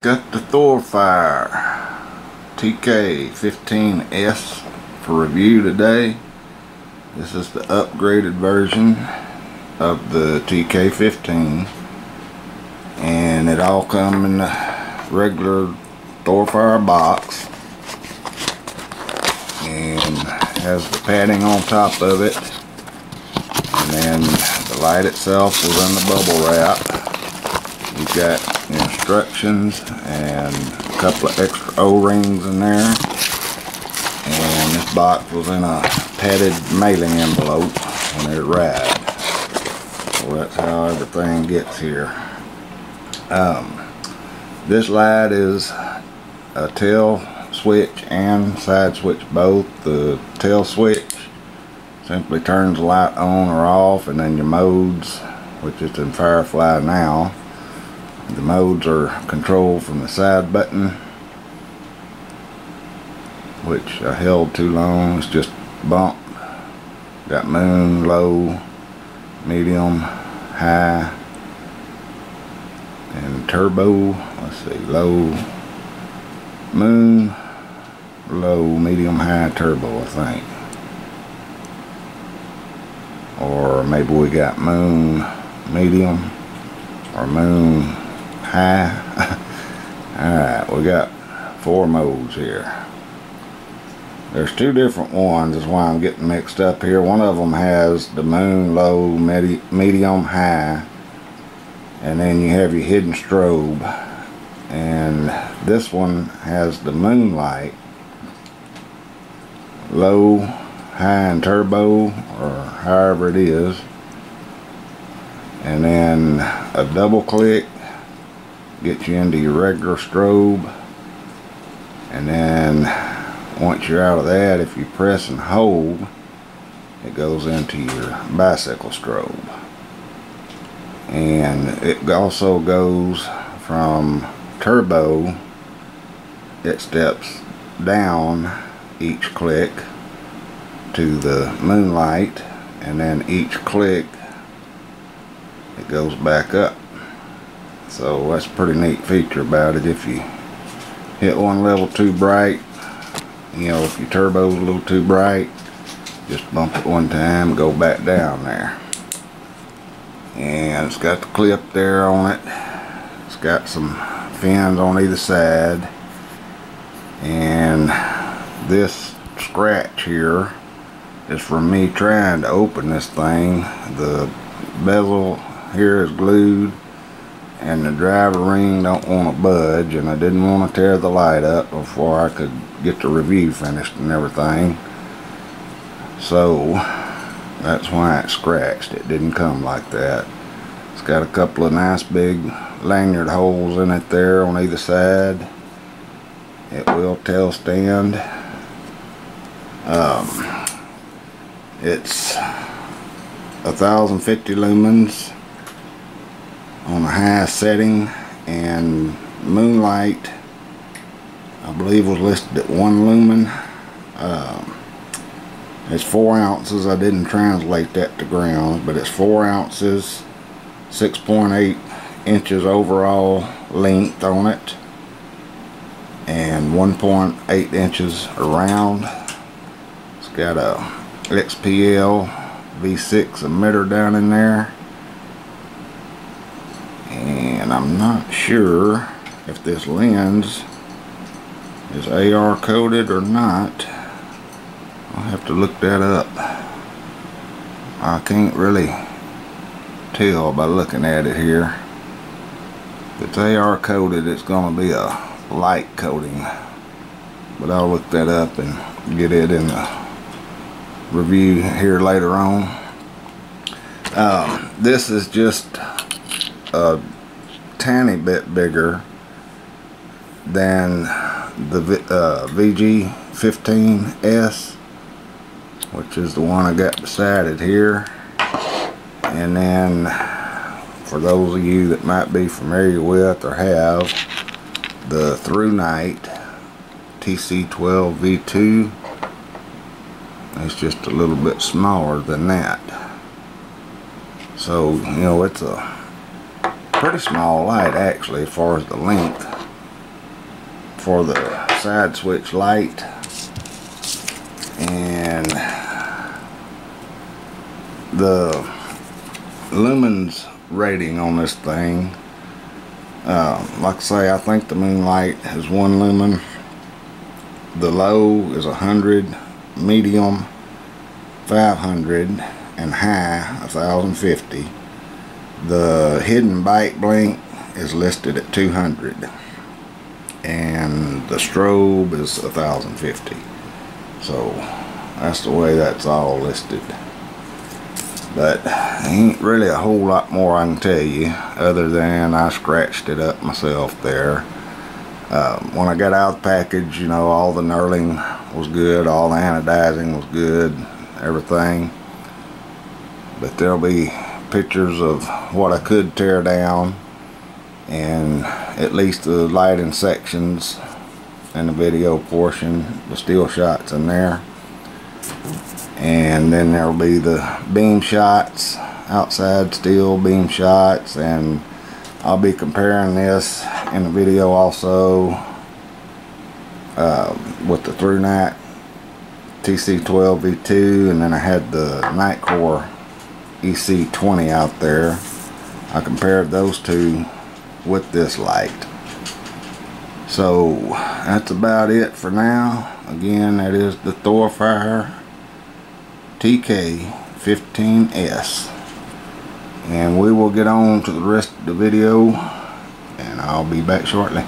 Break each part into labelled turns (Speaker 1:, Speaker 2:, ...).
Speaker 1: Got the Thorfire TK15S for review today. This is the upgraded version of the TK15 and it all come in the regular Thorfire box and has the padding on top of it and then the light itself was in the bubble wrap. You've got instructions and a couple of extra o-rings in there. And this box was in a padded mailing envelope when it arrived. So that's how everything gets here. Um, this light is a tail switch and side switch both. The tail switch simply turns the light on or off and then your modes which is in Firefly now the modes are controlled from the side button which I held too long. It's just bump. Got moon, low, medium, high, and turbo. Let's see, low, moon, low, medium, high, turbo, I think. Or maybe we got moon, medium, or moon, high. Alright, we got four modes here. There's two different ones, is why I'm getting mixed up here. One of them has the moon, low, medi medium, high. And then you have your hidden strobe. And this one has the moonlight, low, high, and turbo, or however it is. And then a double click get you into your regular strobe. And then once you're out of that if you press and hold it goes into your bicycle strobe. And it also goes from turbo it steps down each click to the moonlight and then each click it goes back up so that's a pretty neat feature about it. If you hit one level too bright, you know, if your turbo's a little too bright, just bump it one time go back down there. And it's got the clip there on it. It's got some fins on either side. And this scratch here is from me trying to open this thing. The bezel here is glued and the driver ring don't want to budge and I didn't want to tear the light up before I could get the review finished and everything. So that's why it scratched. It didn't come like that. It's got a couple of nice big lanyard holes in it there on either side. It will tail stand. Um, it's 1050 lumens on a high setting and moonlight I believe was listed at one lumen. Um, it's four ounces. I didn't translate that to grams but it's four ounces 6.8 inches overall length on it and 1.8 inches around. It's got a XPL V6 emitter down in there and I'm not sure if this lens is AR coated or not. I'll have to look that up. I can't really tell by looking at it here. If it's AR coated it's gonna be a light coating but I'll look that up and get it in the review here later on. Um, this is just a tiny bit bigger than the uh, VG15S which is the one I got beside it here. And then for those of you that might be familiar with or have the ThruNite TC12 V2 it's just a little bit smaller than that. So you know it's a pretty small light actually as far as the length. For the side switch light. And the lumens rating on this thing uh, like I say I think the moonlight is one lumen. The low is a hundred medium 500 and high 1050 the hidden bike blink is listed at 200 and the strobe is 1050 so that's the way that's all listed. But ain't really a whole lot more I can tell you other than I scratched it up myself there. Um, when I got out the package you know all the knurling was good all the anodizing was good everything. But there'll be pictures of what I could tear down and at least the lighting sections and the video portion the steel shots in there. And then there'll be the beam shots outside steel beam shots and I'll be comparing this in the video also uh, with the ThruNite TC12 V2 and then I had the Nitecore EC20 out there I compared those two with this light. So that's about it for now. Again, that is the Thorfire TK15S. And we will get on to the rest of the video and I'll be back shortly.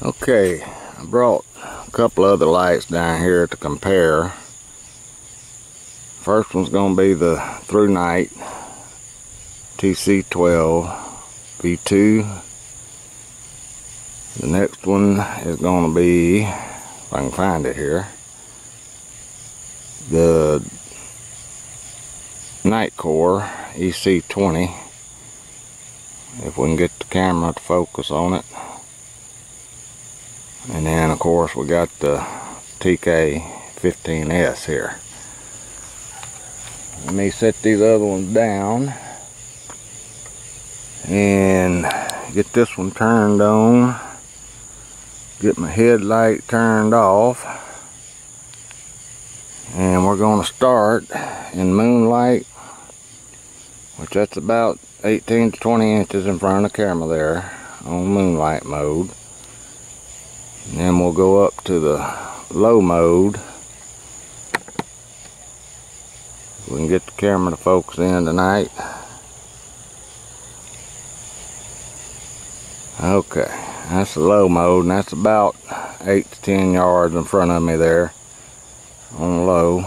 Speaker 1: Okay, I brought a couple other lights down here to compare. First one's going to be the ThruNite TC12 V2. The next one is going to be, if I can find it here, the Nitecore EC20 if we can get the camera to focus on it of course we got the TK15S here. Let me set these other ones down and get this one turned on. Get my headlight turned off. And we're going to start in moonlight which that's about 18 to 20 inches in front of the camera there on moonlight mode then we'll go up to the low mode. We can get the camera to focus in tonight. Okay that's the low mode and that's about 8 to 10 yards in front of me there on low.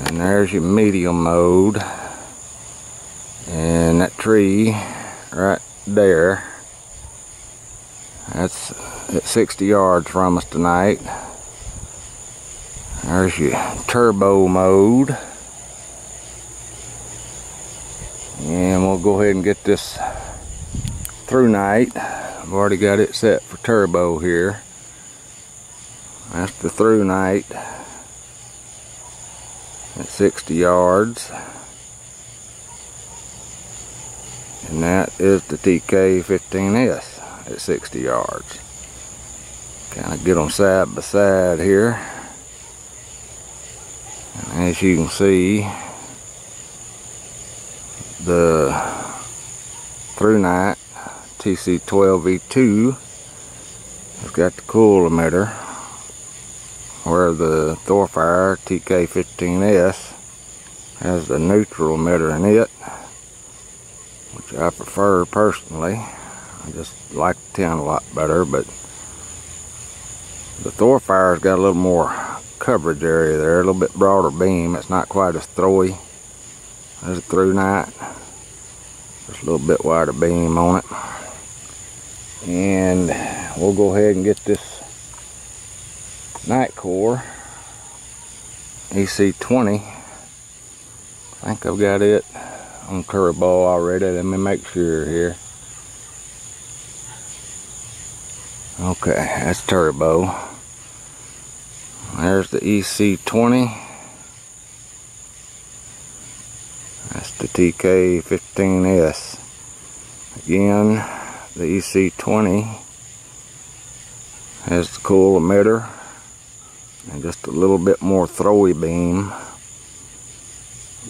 Speaker 1: And there's your medium mode. And that tree right there that's uh, at 60 yards from us tonight. There's your turbo mode. And we'll go ahead and get this ThruNite. I've already got it set for turbo here. That's the ThruNite at 60 yards. And that is the TK15S at 60 yards. Kind of get them side by side here. And as you can see, the ThruNite TC12V2 has got the cool emitter where the Thorfire TK15S has the neutral emitter in it which I prefer personally I just like the 10 a lot better but the Thorfire's got a little more coverage area there a little bit broader beam. It's not quite as throwy as a ThruNite. Just a little bit wider beam on it. And we'll go ahead and get this Nitecore EC20 I think I've got it on turbo already. Let me make sure here okay that's turbo. There's the EC20 that's the TK15S again the EC20 has the cool emitter and just a little bit more throwy beam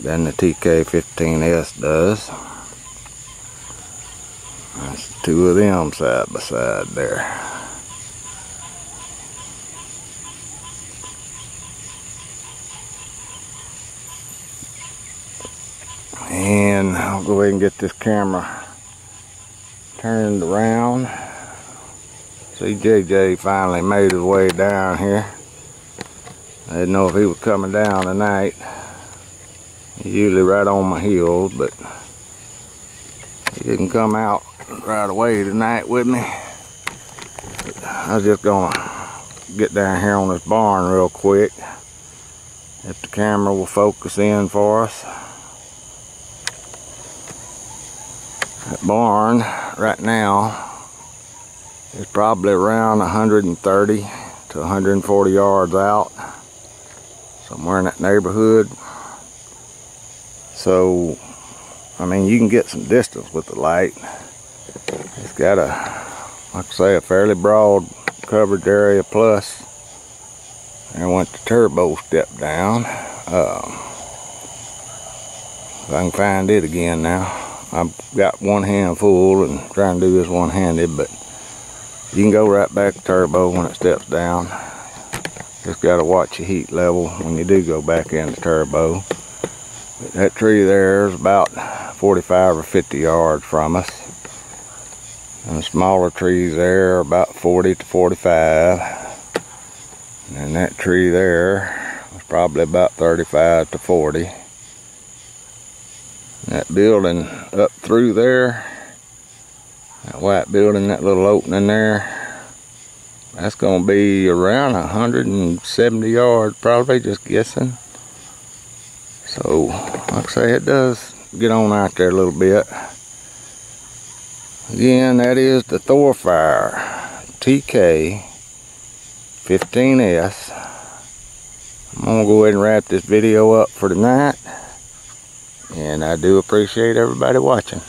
Speaker 1: than the TK15S does. That's two of them side by side there. And I'll go ahead and get this camera turned around. See JJ finally made his way down here. I didn't know if he was coming down tonight. He's usually right on my heels, but he didn't come out right away tonight with me. I was just gonna get down here on this barn real quick. If the camera will focus in for us. That barn right now is probably around 130 to 140 yards out somewhere in that neighborhood. So, I mean, you can get some distance with the light. It's got a, like I say, a fairly broad coverage area plus. And went the turbo step down. Um, if I can find it again now. I've got one hand full and trying to do this one-handed, but you can go right back to turbo when it steps down. Just got to watch your heat level when you do go back into turbo. But that tree there is about 45 or 50 yards from us. And the smaller trees there are about 40 to 45. And that tree there was probably about 35 to 40. That building up through there, that white building, that little opening there, that's going to be around 170 yards, probably, just guessing. So, like I say, it does get on out there a little bit. Again, that is the Thorfire TK 15S. I'm going to go ahead and wrap this video up for tonight. And I do appreciate everybody watching.